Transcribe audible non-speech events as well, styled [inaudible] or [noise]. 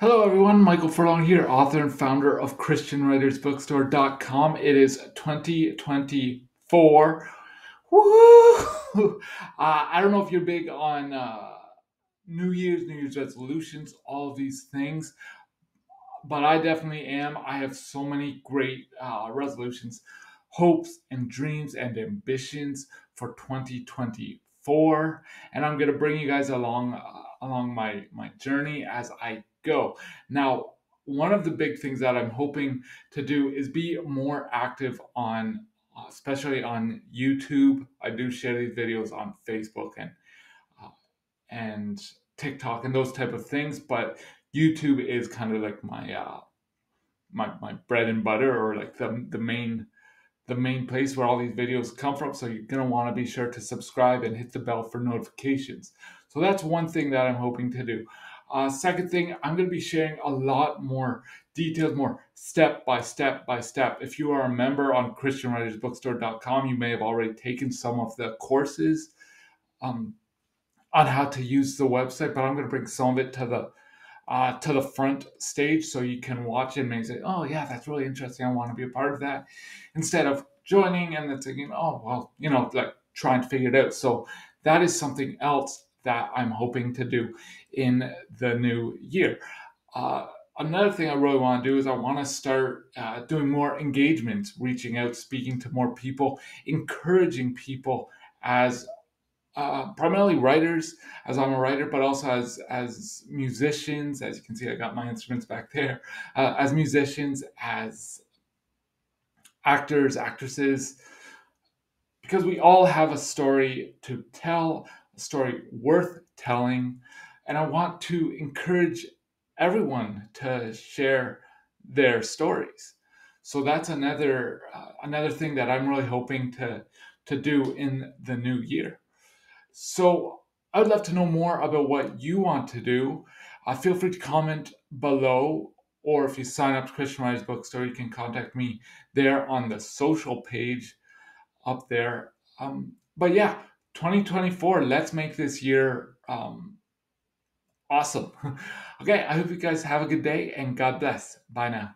Hello, everyone. Michael Furlonger here, author and founder of ChristianWritersBookstore.com. It is 2024. Woo! Uh, I don't know if you're big on uh, New Year's, New Year's resolutions, all of these things, but I definitely am. I have so many great uh, resolutions, hopes, and dreams and ambitions for 2024, and I'm going to bring you guys along uh, along my my journey as I go. Now, one of the big things that I'm hoping to do is be more active on, especially on YouTube. I do share these videos on Facebook and uh, and TikTok and those type of things, but YouTube is kind of like my uh, my my bread and butter, or like the the main the main place where all these videos come from. So you're gonna want to be sure to subscribe and hit the bell for notifications. So that's one thing that I'm hoping to do. Uh, second thing, I'm going to be sharing a lot more details, more step by step by step. If you are a member on ChristianWritersBookstore.com, you may have already taken some of the courses um, on how to use the website, but I'm going to bring some of it to the uh, to the front stage so you can watch it and say, "Oh yeah, that's really interesting. I want to be a part of that," instead of joining and then thinking, "Oh well, you know, like trying to figure it out." So that is something else that I'm hoping to do in the new year. Uh, another thing I really want to do is I want to start uh, doing more engagements, reaching out, speaking to more people, encouraging people as uh, primarily writers, as I'm a writer, but also as as musicians. As you can see, I got my instruments back there. Uh, as musicians, as actors, actresses, because we all have a story to tell, story worth telling. And I want to encourage everyone to share their stories. So that's another uh, another thing that I'm really hoping to to do in the new year. So I would love to know more about what you want to do. Uh, feel free to comment below, or if you sign up to Christian Writers Bookstore, you can contact me there on the social page up there. Um, but yeah, 2024, let's make this year um, awesome. [laughs] okay, I hope you guys have a good day and God bless. Bye now.